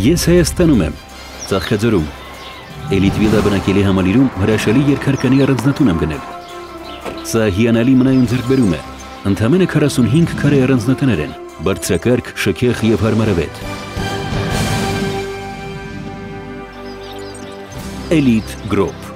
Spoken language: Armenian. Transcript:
Ես Հայաստանում եմ, Ծաղկաձորում։ Էլիտ վիլա բնակելի համալիրում հրաշալի երկհարկանի առանձնատուն եմ գնել։ Սա հիանալի մնայուն ձեռքբերում է։ Ընդամենը 45 քարե առանձնատներ են, բարձրակարգ, շքեղ եւ հարմարավետ։ Elite Group